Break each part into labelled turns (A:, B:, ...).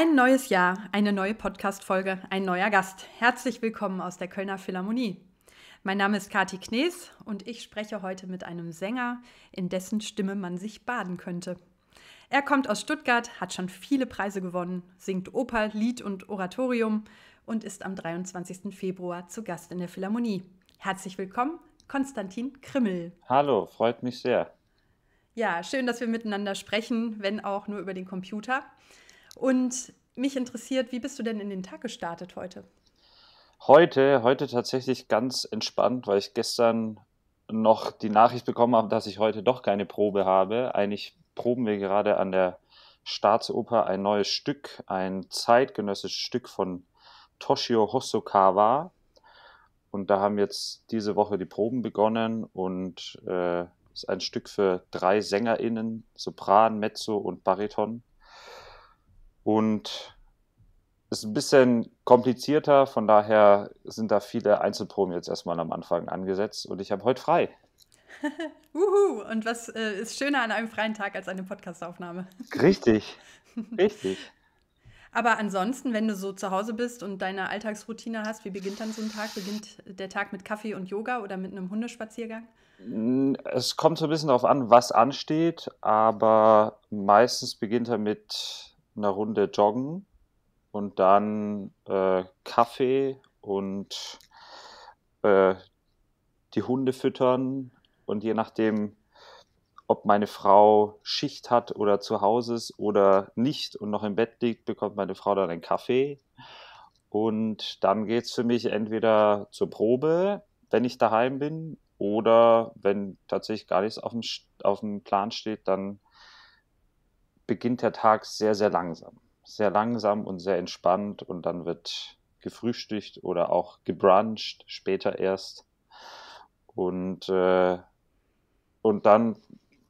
A: Ein neues Jahr, eine neue Podcast-Folge, ein neuer Gast. Herzlich willkommen aus der Kölner Philharmonie. Mein Name ist Kati Knees und ich spreche heute mit einem Sänger, in dessen Stimme man sich baden könnte. Er kommt aus Stuttgart, hat schon viele Preise gewonnen, singt Oper, Lied und Oratorium und ist am 23. Februar zu Gast in der Philharmonie. Herzlich willkommen, Konstantin Krimmel.
B: Hallo, freut mich sehr.
A: Ja, schön, dass wir miteinander sprechen, wenn auch nur über den Computer. Und mich interessiert, wie bist du denn in den Tag gestartet heute?
B: Heute, heute tatsächlich ganz entspannt, weil ich gestern noch die Nachricht bekommen habe, dass ich heute doch keine Probe habe. Eigentlich proben wir gerade an der Staatsoper ein neues Stück, ein zeitgenössisches Stück von Toshio Hosokawa. Und da haben jetzt diese Woche die Proben begonnen und äh, ist ein Stück für drei SängerInnen, Sopran, Mezzo und Bariton. Und ist ein bisschen komplizierter, von daher sind da viele Einzelproben jetzt erstmal am Anfang angesetzt und ich habe heute frei.
A: Uhu, und was äh, ist schöner an einem freien Tag als eine Podcastaufnahme?
B: Richtig, richtig.
A: Aber ansonsten, wenn du so zu Hause bist und deine Alltagsroutine hast, wie beginnt dann so ein Tag? Beginnt der Tag mit Kaffee und Yoga oder mit einem Hundespaziergang?
B: Es kommt so ein bisschen darauf an, was ansteht, aber meistens beginnt er mit einer Runde Joggen und dann äh, Kaffee und äh, die Hunde füttern und je nachdem, ob meine Frau Schicht hat oder zu Hause ist oder nicht und noch im Bett liegt, bekommt meine Frau dann einen Kaffee. Und dann geht es für mich entweder zur Probe, wenn ich daheim bin, oder wenn tatsächlich gar nichts auf dem, auf dem Plan steht, dann beginnt der Tag sehr, sehr langsam. Sehr langsam und sehr entspannt und dann wird gefrühstückt oder auch gebruncht, später erst. Und, äh, und dann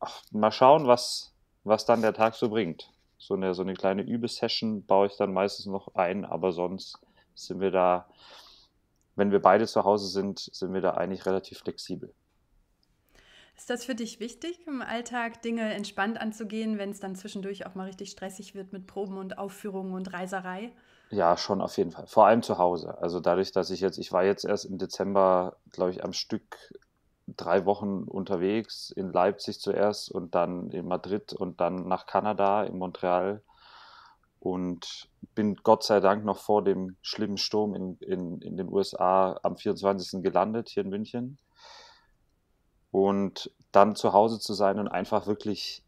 B: ach, mal schauen, was, was dann der Tag so bringt. So eine, so eine kleine Übesession baue ich dann meistens noch ein, aber sonst sind wir da, wenn wir beide zu Hause sind, sind wir da eigentlich relativ flexibel.
A: Ist das für dich wichtig, im Alltag Dinge entspannt anzugehen, wenn es dann zwischendurch auch mal richtig stressig wird mit Proben und Aufführungen und Reiserei?
B: Ja, schon auf jeden Fall. Vor allem zu Hause. Also dadurch, dass ich jetzt, ich war jetzt erst im Dezember, glaube ich, am Stück drei Wochen unterwegs, in Leipzig zuerst und dann in Madrid und dann nach Kanada, in Montreal. Und bin Gott sei Dank noch vor dem schlimmen Sturm in, in, in den USA am 24. gelandet, hier in München. Und dann zu Hause zu sein und einfach wirklich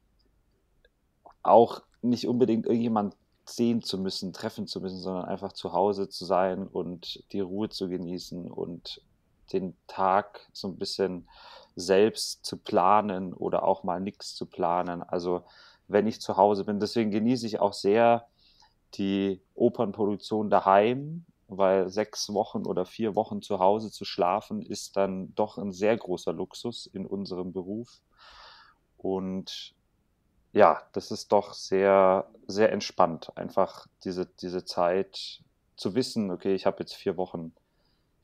B: auch nicht unbedingt irgendjemand sehen zu müssen, treffen zu müssen, sondern einfach zu Hause zu sein und die Ruhe zu genießen und den Tag so ein bisschen selbst zu planen oder auch mal nichts zu planen. Also wenn ich zu Hause bin. Deswegen genieße ich auch sehr die Opernproduktion daheim, weil sechs Wochen oder vier Wochen zu Hause zu schlafen ist dann doch ein sehr großer Luxus in unserem Beruf. Und ja, das ist doch sehr, sehr entspannt, einfach diese, diese Zeit zu wissen, okay, ich habe jetzt vier Wochen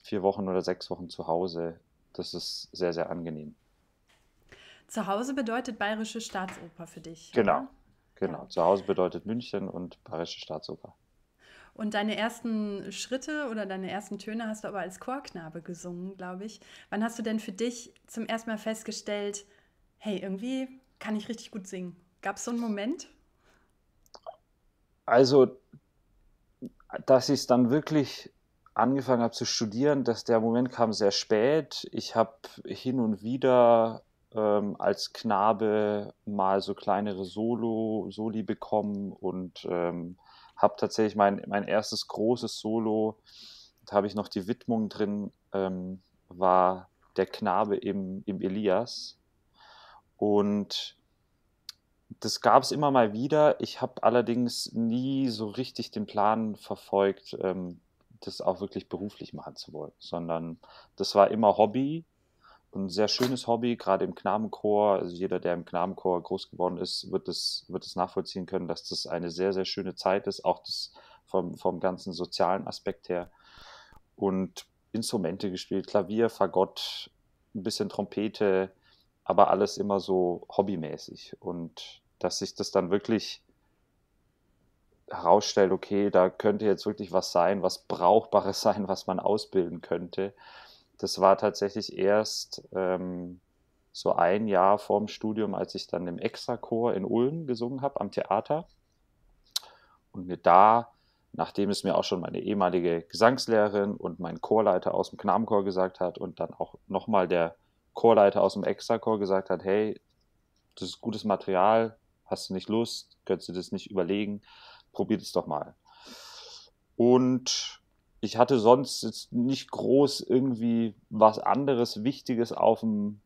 B: vier Wochen oder sechs Wochen zu Hause. Das ist sehr, sehr angenehm.
A: Zu Hause bedeutet Bayerische Staatsoper für dich.
B: Genau, oder? genau. Ja. Zu Hause bedeutet München und Bayerische Staatsoper.
A: Und deine ersten Schritte oder deine ersten Töne hast du aber als Chorknabe gesungen, glaube ich. Wann hast du denn für dich zum ersten Mal festgestellt, hey, irgendwie kann ich richtig gut singen? Gab es so einen Moment?
B: Also, dass ich es dann wirklich angefangen habe zu studieren, dass der Moment kam sehr spät. Ich habe hin und wieder ähm, als Knabe mal so kleinere Solo, Soli bekommen und ähm, habe tatsächlich mein, mein erstes großes Solo, da habe ich noch die Widmung drin, ähm, war der Knabe im, im Elias. Und das gab es immer mal wieder. Ich habe allerdings nie so richtig den Plan verfolgt, ähm, das auch wirklich beruflich machen zu wollen, sondern das war immer Hobby ein sehr schönes Hobby, gerade im Knabenchor. Also jeder, der im Knabenchor groß geworden ist, wird es, wird nachvollziehen können, dass das eine sehr, sehr schöne Zeit ist, auch das vom, vom ganzen sozialen Aspekt her. Und Instrumente gespielt, Klavier, Fagott, ein bisschen Trompete, aber alles immer so hobbymäßig. Und dass sich das dann wirklich herausstellt, okay, da könnte jetzt wirklich was sein, was Brauchbares sein, was man ausbilden könnte. Das war tatsächlich erst ähm, so ein Jahr vorm Studium, als ich dann im Extrachor in Ulm gesungen habe, am Theater. Und mir da, nachdem es mir auch schon meine ehemalige Gesangslehrerin und mein Chorleiter aus dem Knabenchor gesagt hat und dann auch nochmal der Chorleiter aus dem Extrachor gesagt hat, hey, das ist gutes Material, hast du nicht Lust, könntest du das nicht überlegen, probiert es doch mal. Und ich hatte sonst jetzt nicht groß irgendwie was anderes Wichtiges auf dem,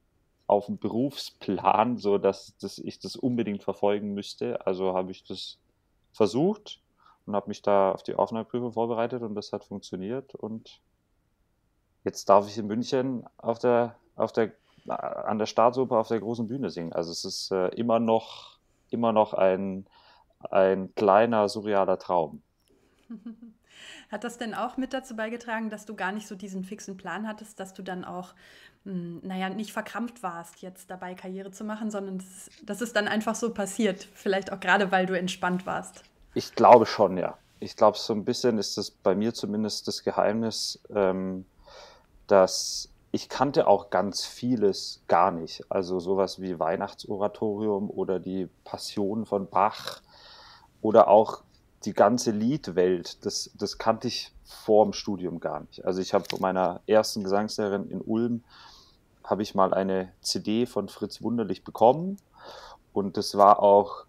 B: auf dem Berufsplan, so dass, dass ich das unbedingt verfolgen müsste. Also habe ich das versucht und habe mich da auf die Aufnahmeprüfung vorbereitet und das hat funktioniert. Und jetzt darf ich in München auf der, auf der, an der Staatsoper auf der großen Bühne singen. Also es ist äh, immer noch, immer noch ein, ein kleiner, surrealer Traum.
A: Hat das denn auch mit dazu beigetragen, dass du gar nicht so diesen fixen Plan hattest, dass du dann auch, mh, hm, naja, nicht verkrampft warst, jetzt dabei Karriere zu machen, sondern das, das ist dann einfach so passiert? Vielleicht auch gerade, weil du entspannt warst.
B: Ich glaube schon, ja. Ich glaube, so ein bisschen ist das bei mir zumindest das Geheimnis, ähm, dass ich kannte auch ganz vieles gar nicht. Also sowas wie Weihnachtsoratorium oder die Passion von Bach oder auch die ganze Liedwelt, das, das kannte ich vor dem Studium gar nicht. Also ich habe von meiner ersten Gesangslehrerin in Ulm, habe ich mal eine CD von Fritz Wunderlich bekommen und das war auch,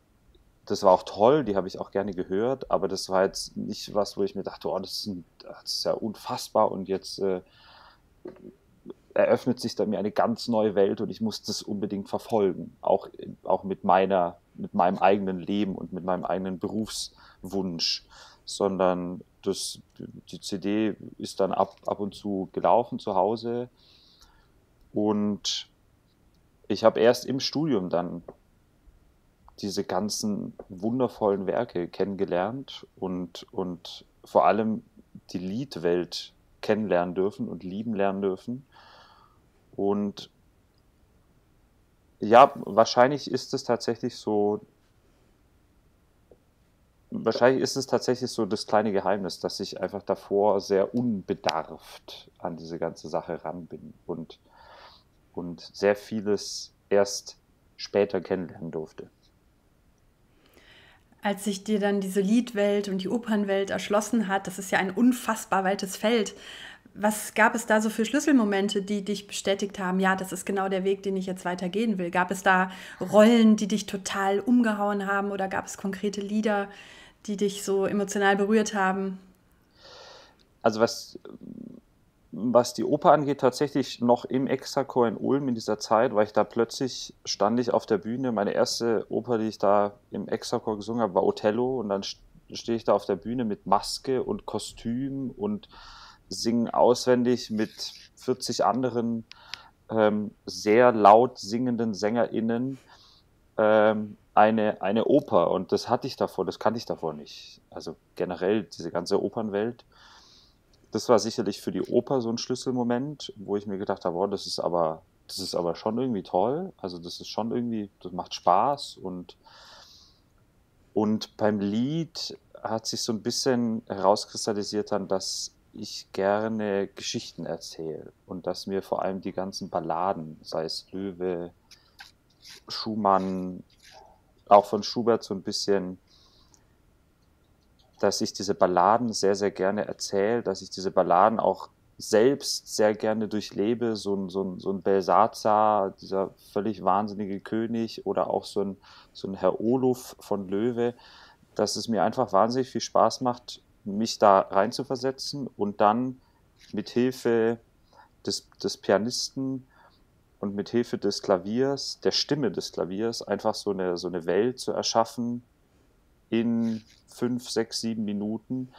B: das war auch toll, die habe ich auch gerne gehört, aber das war jetzt nicht was, wo ich mir dachte, oh, das ist, ein, das ist ja unfassbar und jetzt äh, eröffnet sich da mir eine ganz neue Welt und ich muss das unbedingt verfolgen, auch, auch mit meiner, mit meinem eigenen Leben und mit meinem eigenen Berufs Wunsch, sondern das, die CD ist dann ab, ab und zu gelaufen zu Hause und ich habe erst im Studium dann diese ganzen wundervollen Werke kennengelernt und, und vor allem die Liedwelt kennenlernen dürfen und lieben lernen dürfen. Und ja, wahrscheinlich ist es tatsächlich so wahrscheinlich ist es tatsächlich so das kleine Geheimnis, dass ich einfach davor sehr unbedarft an diese ganze Sache ran bin und, und sehr vieles erst später kennenlernen durfte.
A: Als sich dir dann diese Liedwelt und die Opernwelt erschlossen hat, das ist ja ein unfassbar weites Feld. Was gab es da so für Schlüsselmomente, die dich bestätigt haben, ja, das ist genau der Weg, den ich jetzt weitergehen will? Gab es da Rollen, die dich total umgehauen haben oder gab es konkrete Lieder, die dich so emotional berührt haben?
B: Also was, was die Oper angeht, tatsächlich noch im Extrachor in Ulm in dieser Zeit, weil ich da plötzlich stand ich auf der Bühne. Meine erste Oper, die ich da im Extrachor gesungen habe, war Othello und dann stehe ich da auf der Bühne mit Maske und Kostüm und singe auswendig mit 40 anderen ähm, sehr laut singenden SängerInnen ähm, eine, eine Oper und das hatte ich davor, das kannte ich davor nicht. Also generell diese ganze Opernwelt. Das war sicherlich für die Oper so ein Schlüsselmoment, wo ich mir gedacht habe, oh, das ist aber, das ist aber schon irgendwie toll. Also das ist schon irgendwie, das macht Spaß und, und beim Lied hat sich so ein bisschen herauskristallisiert dann, dass ich gerne Geschichten erzähle. Und dass mir vor allem die ganzen Balladen, sei es Löwe, Schumann, auch von Schubert so ein bisschen, dass ich diese Balladen sehr, sehr gerne erzähle, dass ich diese Balladen auch selbst sehr gerne durchlebe, so ein, so ein, so ein Belsazar, dieser völlig wahnsinnige König oder auch so ein, so ein Herr Oluf von Löwe, dass es mir einfach wahnsinnig viel Spaß macht, mich da reinzuversetzen und dann mit Hilfe des, des Pianisten und mit Hilfe des Klaviers, der Stimme des Klaviers, einfach so eine, so eine Welt zu erschaffen in fünf, sechs, sieben Minuten,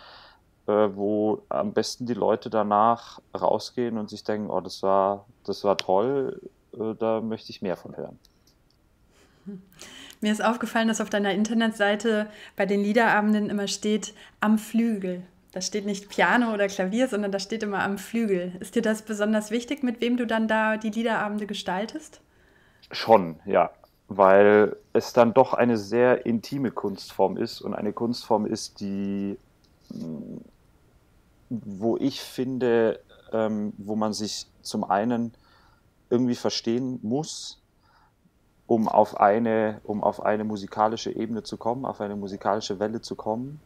B: äh, wo am besten die Leute danach rausgehen und sich denken, oh, das war, das war toll, äh, da möchte ich mehr von hören.
A: Mir ist aufgefallen, dass auf deiner Internetseite bei den Liederabenden immer steht am Flügel. Da steht nicht Piano oder Klavier, sondern da steht immer am Flügel. Ist dir das besonders wichtig, mit wem du dann da die Liederabende gestaltest?
B: Schon, ja. weil es dann doch eine sehr intime Kunstform ist und eine Kunstform ist, die, wo ich finde, ähm, wo man sich zum einen irgendwie verstehen muss, um auf eine, um auf eine musikalische Ebene zu kommen, auf eine musikalische Welle zu kommen.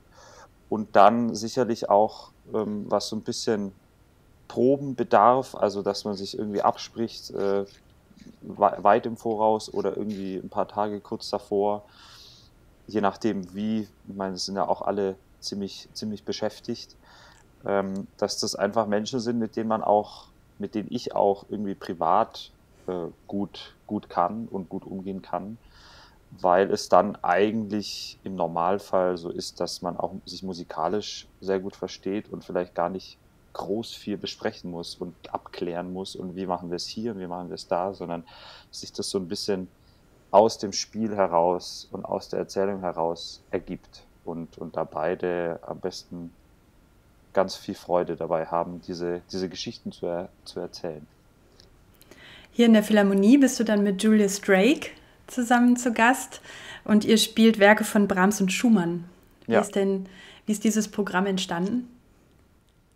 B: Und dann sicherlich auch, ähm, was so ein bisschen Proben bedarf, also dass man sich irgendwie abspricht, äh, weit im Voraus oder irgendwie ein paar Tage kurz davor, je nachdem wie, ich meine, es sind ja auch alle ziemlich, ziemlich beschäftigt, ähm, dass das einfach Menschen sind, mit denen man auch mit denen ich auch irgendwie privat äh, gut, gut kann und gut umgehen kann, weil es dann eigentlich im Normalfall so ist, dass man auch sich musikalisch sehr gut versteht und vielleicht gar nicht groß viel besprechen muss und abklären muss und wie machen wir es hier und wie machen wir es da, sondern sich das so ein bisschen aus dem Spiel heraus und aus der Erzählung heraus ergibt und, und da beide am besten ganz viel Freude dabei haben, diese, diese Geschichten zu, er, zu erzählen.
A: Hier in der Philharmonie bist du dann mit Julius Drake zusammen zu Gast und ihr spielt Werke von Brahms und Schumann. Wie ja. ist denn, wie ist dieses Programm entstanden?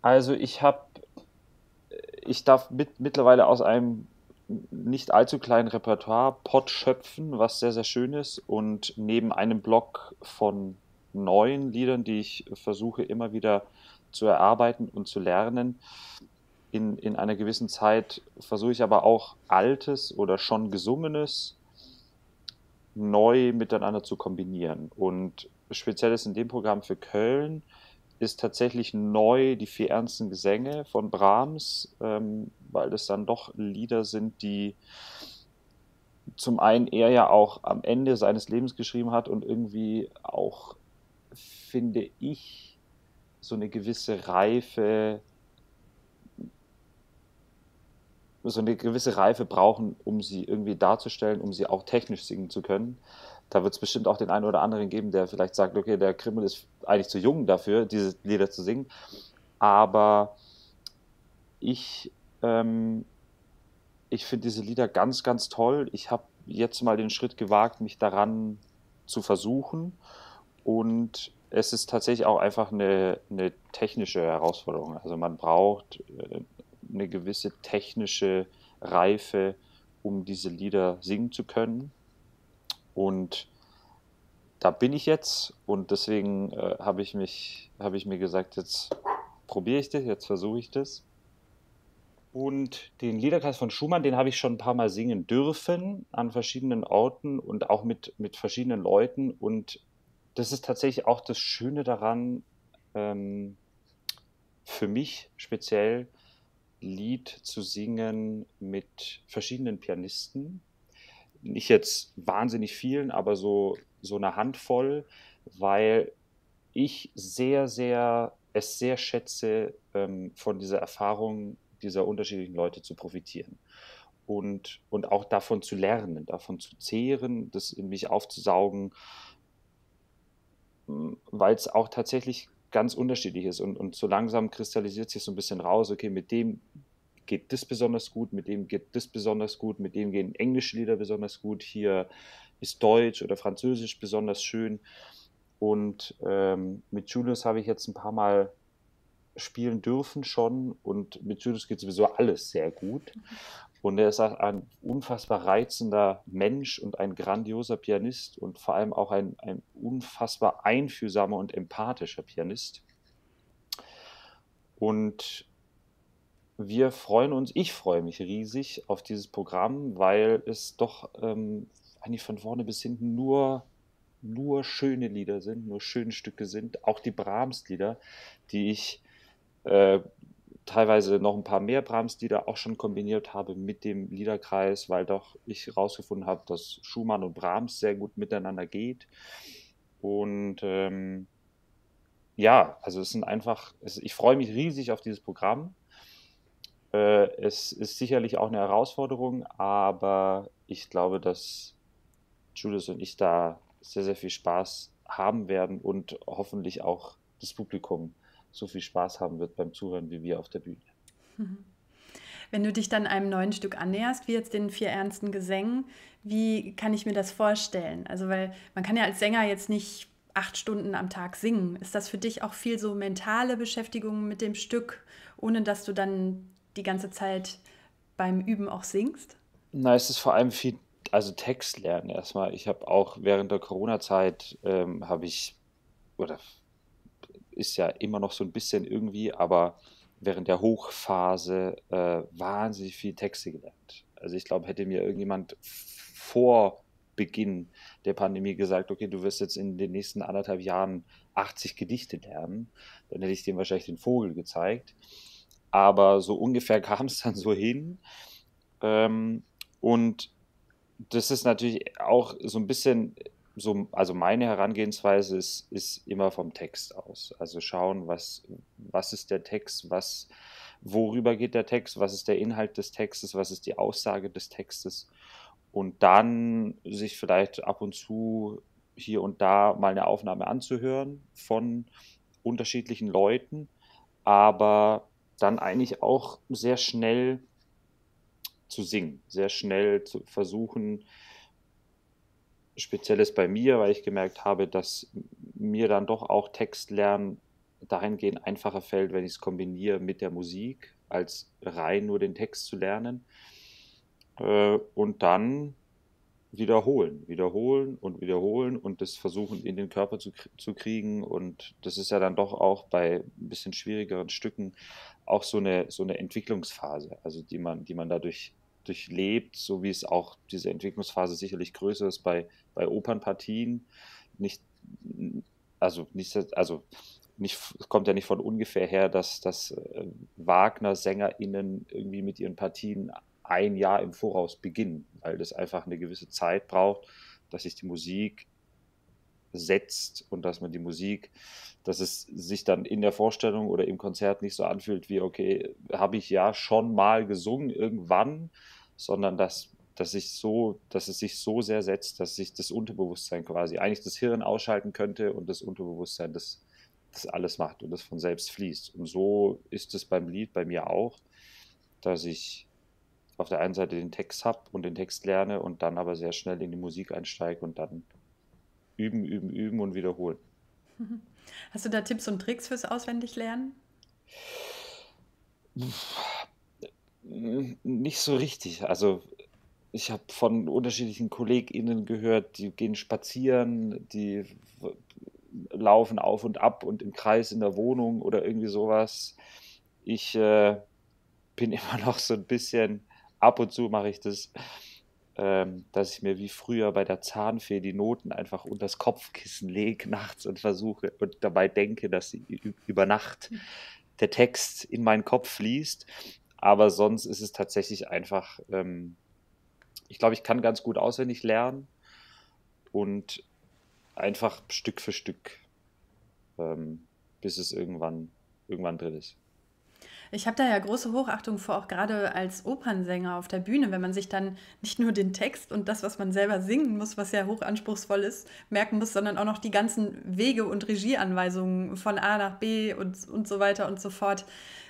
B: Also ich habe, ich darf mit, mittlerweile aus einem nicht allzu kleinen Repertoire Pot schöpfen, was sehr, sehr schön ist. Und neben einem Block von neuen Liedern, die ich versuche immer wieder zu erarbeiten und zu lernen. In, in einer gewissen Zeit versuche ich aber auch Altes oder schon Gesungenes neu miteinander zu kombinieren. Und speziell ist in dem Programm für Köln ist tatsächlich neu die vier ernsten Gesänge von Brahms, ähm, weil das dann doch Lieder sind, die zum einen er ja auch am Ende seines Lebens geschrieben hat und irgendwie auch, finde ich, so eine gewisse Reife, so eine gewisse Reife brauchen, um sie irgendwie darzustellen, um sie auch technisch singen zu können. Da wird es bestimmt auch den einen oder anderen geben, der vielleicht sagt, okay, der Krimmel ist eigentlich zu jung dafür, diese Lieder zu singen. Aber ich, ähm, ich finde diese Lieder ganz, ganz toll. Ich habe jetzt mal den Schritt gewagt, mich daran zu versuchen. Und es ist tatsächlich auch einfach eine, eine technische Herausforderung. Also man braucht äh, eine gewisse technische Reife, um diese Lieder singen zu können. Und da bin ich jetzt und deswegen äh, habe ich mich, ich mir gesagt, jetzt probiere ich das, jetzt versuche ich das. Und den Liederkreis von Schumann, den habe ich schon ein paar Mal singen dürfen an verschiedenen Orten und auch mit, mit verschiedenen Leuten. Und das ist tatsächlich auch das Schöne daran, ähm, für mich speziell Lied zu singen mit verschiedenen Pianisten. Nicht jetzt wahnsinnig vielen, aber so, so eine Handvoll, weil ich sehr, sehr, es sehr schätze, ähm, von dieser Erfahrung dieser unterschiedlichen Leute zu profitieren. Und, und auch davon zu lernen, davon zu zehren, das in mich aufzusaugen weil es auch tatsächlich ganz unterschiedlich ist und, und so langsam kristallisiert sich so ein bisschen raus, okay, mit dem geht das besonders gut, mit dem geht das besonders gut, mit dem gehen englische Lieder besonders gut, hier ist Deutsch oder Französisch besonders schön. Und ähm, mit Julius habe ich jetzt ein paar Mal spielen dürfen schon und mit Julius geht sowieso alles sehr gut. Und er ist ein unfassbar reizender Mensch und ein grandioser Pianist und vor allem auch ein, ein unfassbar einfühlsamer und empathischer Pianist. Und wir freuen uns, ich freue mich riesig auf dieses Programm, weil es doch ähm, eigentlich von vorne bis hinten nur, nur schöne Lieder sind, nur schöne Stücke sind. Auch die Brahms-Lieder, die ich äh, teilweise noch ein paar mehr Brahms-Lieder auch schon kombiniert habe mit dem Liederkreis, weil doch ich herausgefunden habe, dass Schumann und Brahms sehr gut miteinander geht. Und ähm, ja, also es sind einfach, es, ich freue mich riesig auf dieses Programm. Äh, es ist sicherlich auch eine Herausforderung, aber ich glaube, dass Julius und ich da sehr, sehr viel Spaß haben werden und hoffentlich auch das Publikum so viel Spaß haben wird beim Zuhören wie wir auf der Bühne.
A: Wenn du dich dann einem neuen Stück annäherst, wie jetzt den vier ernsten Gesängen, wie kann ich mir das vorstellen? Also, weil man kann ja als Sänger jetzt nicht acht Stunden am Tag singen. Ist das für dich auch viel so mentale Beschäftigung mit dem Stück, ohne dass du dann die ganze Zeit beim Üben auch singst?
B: Na, es ist vor allem viel, also Text lernen erstmal. Ich habe auch während der Corona-Zeit ähm, habe ich, oder ist ja immer noch so ein bisschen irgendwie, aber während der Hochphase äh, wahnsinnig viel Texte gelernt. Also ich glaube, hätte mir irgendjemand vor Beginn der Pandemie gesagt, okay, du wirst jetzt in den nächsten anderthalb Jahren 80 Gedichte lernen, dann hätte ich dem wahrscheinlich den Vogel gezeigt. Aber so ungefähr kam es dann so hin. Ähm, und das ist natürlich auch so ein bisschen so, also meine Herangehensweise ist, ist immer vom Text aus. Also schauen, was, was ist der Text, was, worüber geht der Text, was ist der Inhalt des Textes, was ist die Aussage des Textes und dann sich vielleicht ab und zu hier und da mal eine Aufnahme anzuhören von unterschiedlichen Leuten, aber dann eigentlich auch sehr schnell zu singen, sehr schnell zu versuchen, Spezielles bei mir, weil ich gemerkt habe, dass mir dann doch auch Textlernen dahingehend einfacher fällt, wenn ich es kombiniere mit der Musik, als rein nur den Text zu lernen. Äh, und dann wiederholen, wiederholen und wiederholen und das versuchen in den Körper zu, zu kriegen. Und das ist ja dann doch auch bei ein bisschen schwierigeren Stücken auch so eine, so eine Entwicklungsphase, also die man, die man dadurch durchlebt, so wie es auch diese Entwicklungsphase sicherlich größer ist bei, bei Opernpartien. Nicht, also nicht, also nicht, kommt ja nicht von ungefähr her, dass, dass äh, Wagner-SängerInnen irgendwie mit ihren Partien ein Jahr im Voraus beginnen, weil das einfach eine gewisse Zeit braucht, dass sich die Musik setzt und dass man die Musik, dass es sich dann in der Vorstellung oder im Konzert nicht so anfühlt wie, okay, habe ich ja schon mal gesungen irgendwann, sondern dass, dass, ich so, dass es sich so sehr setzt, dass sich das Unterbewusstsein quasi eigentlich das Hirn ausschalten könnte und das Unterbewusstsein das, das alles macht und das von selbst fließt. Und so ist es beim Lied bei mir auch, dass ich auf der einen Seite den Text habe und den Text lerne und dann aber sehr schnell in die Musik einsteige und dann üben, üben, üben und wiederholen.
A: Hast du da Tipps und Tricks fürs Auswendiglernen?
B: Nicht so richtig. Also ich habe von unterschiedlichen KollegInnen gehört, die gehen spazieren, die laufen auf und ab und im Kreis in der Wohnung oder irgendwie sowas. Ich äh, bin immer noch so ein bisschen, ab und zu mache ich das, ähm, dass ich mir wie früher bei der Zahnfee die Noten einfach unter das Kopfkissen lege nachts und versuche und dabei denke, dass über Nacht hm. der Text in meinen Kopf fließt. Aber sonst ist es tatsächlich einfach, ähm, ich glaube, ich kann ganz gut auswendig lernen und einfach Stück für Stück, ähm, bis es irgendwann, irgendwann drin ist.
A: Ich habe da ja große Hochachtung vor, auch gerade als Opernsänger auf der Bühne, wenn man sich dann nicht nur den Text und das, was man selber singen muss, was ja hochanspruchsvoll ist, merken muss, sondern auch noch die ganzen Wege und Regieanweisungen von A nach B und, und so weiter und so fort.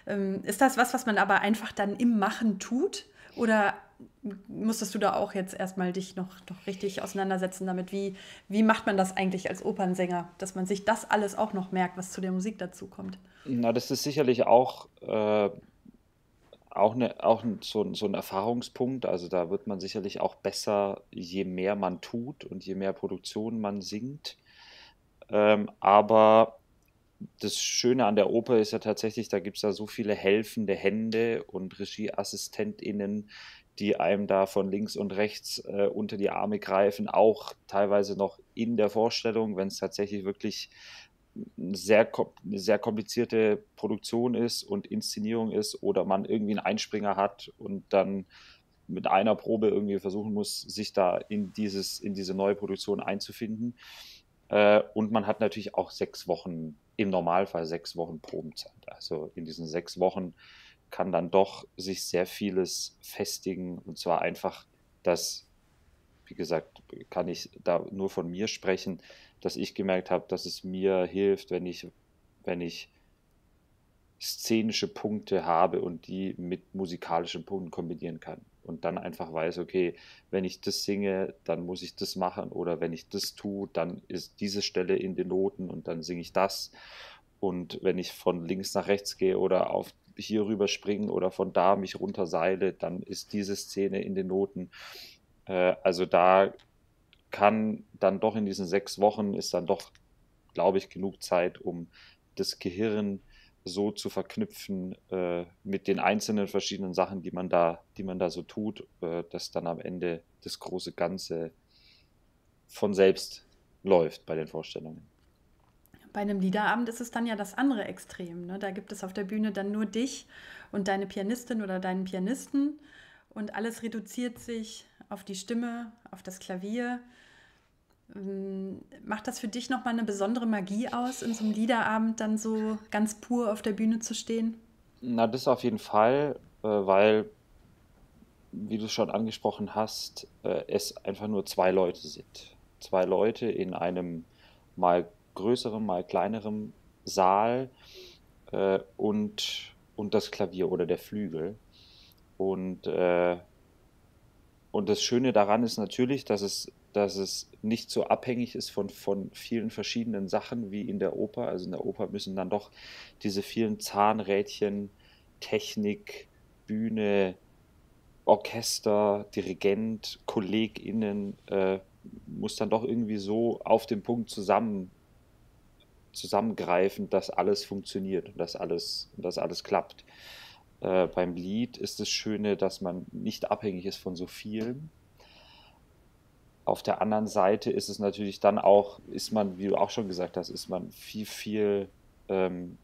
A: Ähm, ist das was, was man aber einfach dann im Machen tut? Oder musstest du da auch jetzt erstmal dich noch, noch richtig auseinandersetzen damit? Wie, wie macht man das eigentlich als Opernsänger, dass man sich das alles auch noch merkt, was zu der Musik dazu kommt?
B: Na, das ist sicherlich auch, äh, auch, eine, auch so, so ein Erfahrungspunkt. Also da wird man sicherlich auch besser, je mehr man tut und je mehr Produktionen man singt. Ähm, aber das Schöne an der Oper ist ja tatsächlich, da gibt es ja so viele helfende Hände und RegieassistentInnen, die einem da von links und rechts äh, unter die Arme greifen, auch teilweise noch in der Vorstellung, wenn es tatsächlich wirklich eine sehr, eine sehr komplizierte Produktion ist und Inszenierung ist oder man irgendwie einen Einspringer hat und dann mit einer Probe irgendwie versuchen muss, sich da in, dieses, in diese neue Produktion einzufinden. Äh, und man hat natürlich auch sechs Wochen, im Normalfall sechs Wochen Probenzeit. Also in diesen sechs Wochen kann dann doch sich sehr vieles festigen und zwar einfach, dass, wie gesagt, kann ich da nur von mir sprechen, dass ich gemerkt habe, dass es mir hilft, wenn ich, wenn ich szenische Punkte habe und die mit musikalischen Punkten kombinieren kann. Und dann einfach weiß, okay, wenn ich das singe, dann muss ich das machen. Oder wenn ich das tue, dann ist diese Stelle in den Noten und dann singe ich das. Und wenn ich von links nach rechts gehe oder auf hier rüber springe oder von da mich runter seile, dann ist diese Szene in den Noten. Äh, also da kann dann doch in diesen sechs Wochen ist dann doch, glaube ich, genug Zeit, um das Gehirn so zu verknüpfen äh, mit den einzelnen verschiedenen Sachen, die man da, die man da so tut, äh, dass dann am Ende das große Ganze von selbst läuft bei den Vorstellungen.
A: Bei einem Liederabend ist es dann ja das andere Extrem. Ne? Da gibt es auf der Bühne dann nur dich und deine Pianistin oder deinen Pianisten und alles reduziert sich auf die Stimme, auf das Klavier. Ähm, macht das für dich nochmal eine besondere Magie aus, in so einem Liederabend dann so ganz pur auf der Bühne zu stehen?
B: Na, das auf jeden Fall, äh, weil, wie du es schon angesprochen hast, äh, es einfach nur zwei Leute sind. Zwei Leute in einem mal größeren, mal kleineren Saal äh, und, und das Klavier oder der Flügel. Und, und das Schöne daran ist natürlich, dass es dass es nicht so abhängig ist von, von vielen verschiedenen Sachen wie in der Oper. Also in der Oper müssen dann doch diese vielen Zahnrädchen, Technik, Bühne, Orchester, Dirigent, KollegInnen, äh, muss dann doch irgendwie so auf den Punkt zusammen, zusammengreifen, dass alles funktioniert und dass alles, dass alles klappt. Äh, beim Lied ist das Schöne, dass man nicht abhängig ist von so vielen, auf der anderen Seite ist es natürlich dann auch, ist man, wie du auch schon gesagt hast, ist man viel, viel ähm,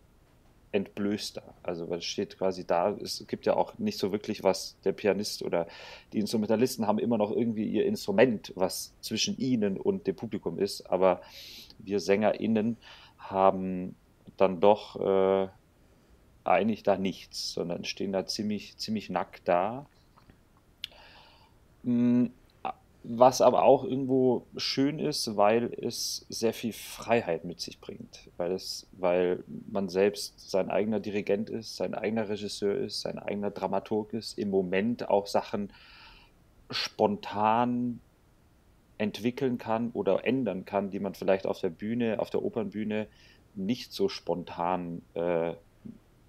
B: entblößter. Also es steht quasi da, es gibt ja auch nicht so wirklich was, der Pianist oder die Instrumentalisten haben immer noch irgendwie ihr Instrument, was zwischen ihnen und dem Publikum ist, aber wir SängerInnen haben dann doch äh, eigentlich da nichts, sondern stehen da ziemlich, ziemlich nackt da. Was aber auch irgendwo schön ist, weil es sehr viel Freiheit mit sich bringt, weil, es, weil man selbst sein eigener Dirigent ist, sein eigener Regisseur ist, sein eigener Dramaturg ist, im Moment auch Sachen spontan entwickeln kann oder ändern kann, die man vielleicht auf der Bühne, auf der Opernbühne nicht so spontan äh,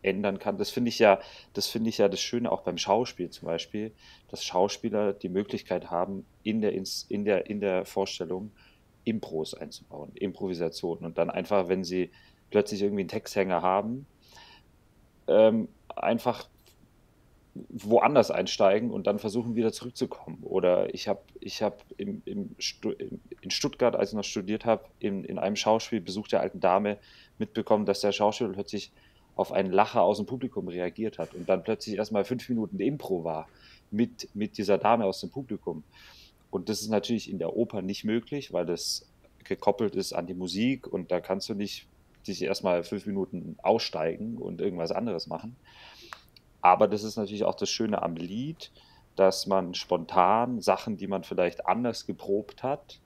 B: ändern kann. Das finde ich ja, das finde ich ja das Schöne auch beim Schauspiel zum Beispiel, dass Schauspieler die Möglichkeit haben, in der, in der, in der Vorstellung Impros einzubauen, Improvisationen und dann einfach, wenn sie plötzlich irgendwie einen Texthänger haben, ähm, einfach woanders einsteigen und dann versuchen wieder zurückzukommen. Oder ich habe ich hab im, im in Stuttgart, als ich noch studiert habe, in, in einem Schauspielbesuch der alten Dame mitbekommen, dass der Schauspieler plötzlich auf einen Lacher aus dem Publikum reagiert hat und dann plötzlich erstmal fünf Minuten Impro war mit, mit dieser Dame aus dem Publikum. Und das ist natürlich in der Oper nicht möglich, weil das gekoppelt ist an die Musik und da kannst du nicht dich erstmal fünf Minuten aussteigen und irgendwas anderes machen. Aber das ist natürlich auch das Schöne am Lied, dass man spontan Sachen, die man vielleicht anders geprobt hat,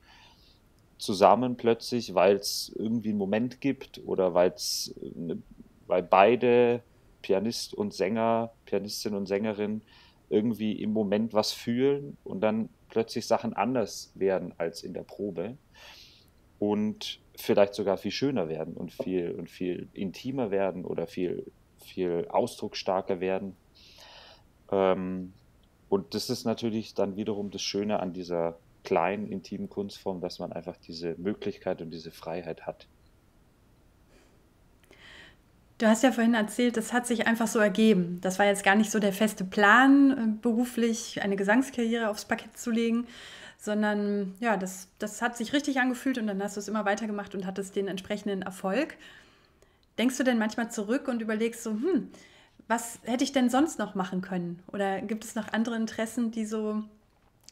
B: zusammen plötzlich, weil es irgendwie einen Moment gibt oder weil es eine weil beide Pianist und Sänger, Pianistin und Sängerin irgendwie im Moment was fühlen und dann plötzlich Sachen anders werden als in der Probe und vielleicht sogar viel schöner werden und viel und viel intimer werden oder viel viel ausdrucksstarker werden. Ähm, und das ist natürlich dann wiederum das Schöne an dieser kleinen intimen Kunstform, dass man einfach diese Möglichkeit und diese Freiheit hat.
A: Du hast ja vorhin erzählt, das hat sich einfach so ergeben. Das war jetzt gar nicht so der feste Plan, äh, beruflich eine Gesangskarriere aufs Parkett zu legen, sondern ja, das, das hat sich richtig angefühlt und dann hast du es immer weitergemacht und hattest den entsprechenden Erfolg. Denkst du denn manchmal zurück und überlegst so, hm, was hätte ich denn sonst noch machen können? Oder gibt es noch andere Interessen, die so,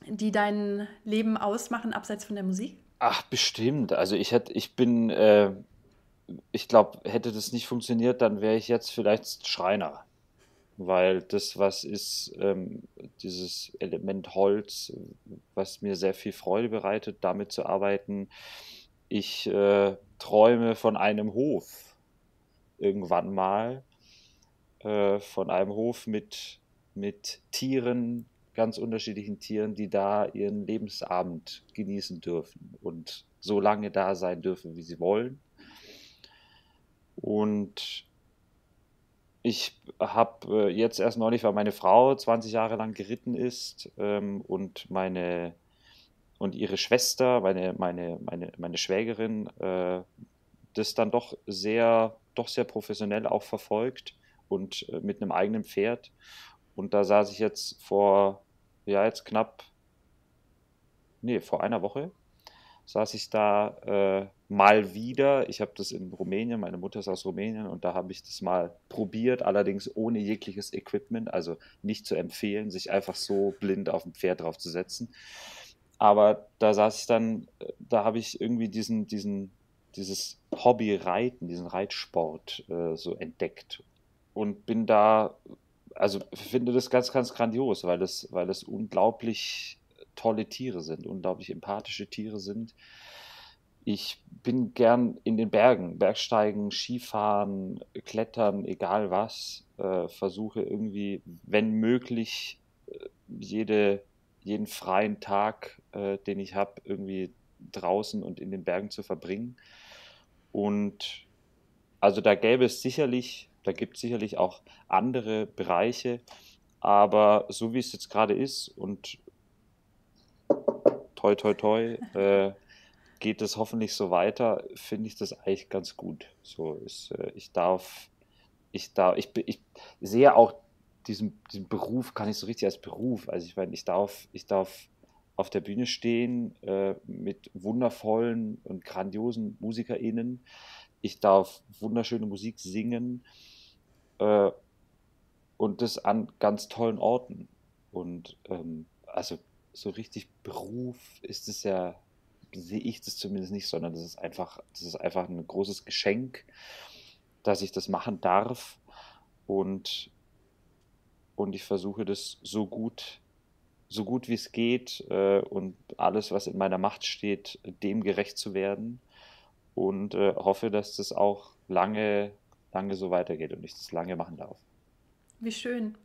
A: die dein Leben ausmachen, abseits von der Musik?
B: Ach, bestimmt. Also ich hätte, ich bin, äh, ich glaube, hätte das nicht funktioniert, dann wäre ich jetzt vielleicht Schreiner. Weil das, was ist, ähm, dieses Element Holz, was mir sehr viel Freude bereitet, damit zu arbeiten. Ich äh, träume von einem Hof irgendwann mal. äh, von einem Hof mit, mit Tieren, ganz unterschiedlichen Tieren, die da ihren Lebensabend genießen dürfen und so lange da sein dürfen, wie sie wollen. Und ich habe äh, jetzt erst neulich, weil meine Frau 20 Jahre lang geritten ist ähm, und meine und ihre Schwester, meine, meine, meine, meine Schwägerin, äh, das dann doch sehr, doch sehr professionell auch verfolgt und äh, mit einem eigenen Pferd. Und da saß ich jetzt vor, ja, jetzt knapp, nee, vor einer Woche, saß ich da äh, mal wieder. Ich habe das in Rumänien, meine Mutter ist aus Rumänien und da habe ich das mal probiert, allerdings ohne jegliches Equipment, also nicht zu empfehlen, sich einfach so blind auf ein Pferd drauf zu setzen. Aber da saß ich dann, da habe ich irgendwie diesen, diesen, dieses Hobby Reiten, diesen Reitsport äh, so entdeckt und bin da, also finde das ganz, ganz grandios, weil es, weil es unglaublich tolle Tiere sind, unglaublich empathische Tiere sind. Ich bin gern in den Bergen, Bergsteigen, Skifahren, Klettern, egal was. Äh, versuche irgendwie, wenn möglich, äh, jede jeden freien Tag, äh, den ich habe, irgendwie draußen und in den Bergen zu verbringen. Und also da gäbe es sicherlich, da gibt es sicherlich auch andere Bereiche, aber so wie es jetzt gerade ist und toi toi toi äh, geht es hoffentlich so weiter, finde ich das eigentlich ganz gut. So ist, äh, ich darf, ich darf, ich, ich sehe auch diesen, diesen Beruf gar nicht so richtig als Beruf. Also ich meine, ich darf, ich darf auf der Bühne stehen äh, mit wundervollen und grandiosen MusikerInnen. Ich darf wunderschöne Musik singen äh, und das an ganz tollen Orten. Und ähm, also so richtig Beruf ist es ja, sehe ich das zumindest nicht, sondern das ist einfach, das ist einfach ein großes Geschenk, dass ich das machen darf. Und und ich versuche das so gut, so gut wie es geht äh, und alles, was in meiner Macht steht, dem gerecht zu werden und äh, hoffe, dass das auch lange, lange so weitergeht und ich das lange machen darf.
A: Wie schön.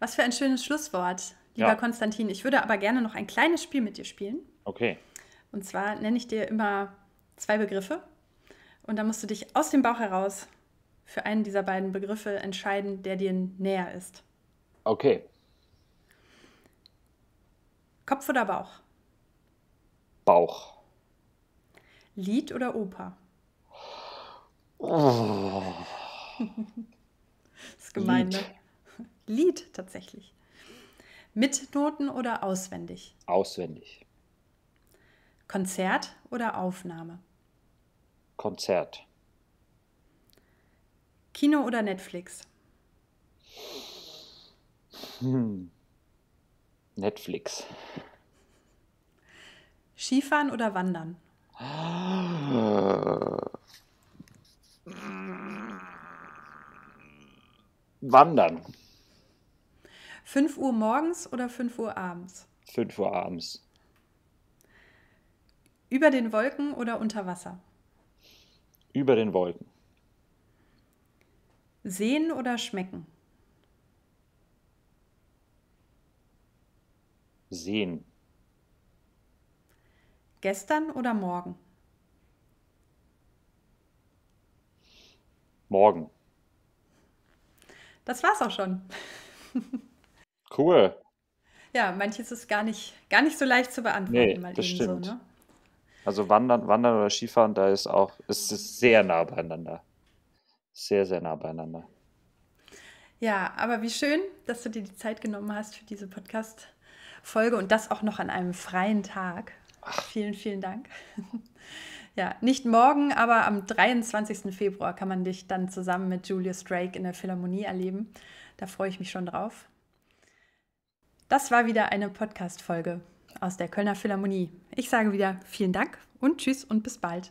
A: Was für ein schönes Schlusswort, lieber ja. Konstantin. Ich würde aber gerne noch ein kleines Spiel mit dir spielen.
B: Okay.
A: Und zwar nenne ich dir immer zwei Begriffe und dann musst du dich aus dem Bauch heraus für einen dieser beiden Begriffe entscheiden, der dir näher ist.
B: Okay.
A: Kopf oder Bauch?
B: Bauch.
A: Lied oder Oper? Oh. das ist gemein, Lied. ne? Lied tatsächlich. Mit Noten oder auswendig?
B: Auswendig.
A: Konzert oder Aufnahme?
B: Konzert.
A: Kino oder Netflix?
B: Hm. Netflix.
A: Skifahren oder Wandern?
B: Wandern.
A: 5 Uhr morgens oder 5 Uhr abends?
B: 5 Uhr abends.
A: Über den Wolken oder unter Wasser?
B: Über den Wolken.
A: Sehen oder schmecken?
B: sehen?
A: Gestern oder morgen?
B: Morgen.
A: Das war's auch schon.
B: Cool.
A: Ja, manches ist gar nicht, gar nicht so leicht zu beantworten.
B: Nee, das stimmt. So, ne? Also Wandern, Wandern oder Skifahren, da ist auch, ist es sehr nah beieinander. Sehr, sehr nah beieinander.
A: Ja, aber wie schön, dass du dir die Zeit genommen hast für diese Podcast. Folge und das auch noch an einem freien Tag. Ach. Vielen, vielen Dank. Ja, nicht morgen, aber am 23. Februar kann man dich dann zusammen mit Julius Drake in der Philharmonie erleben. Da freue ich mich schon drauf. Das war wieder eine Podcast-Folge aus der Kölner Philharmonie. Ich sage wieder vielen Dank und tschüss und bis bald.